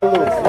Yeah!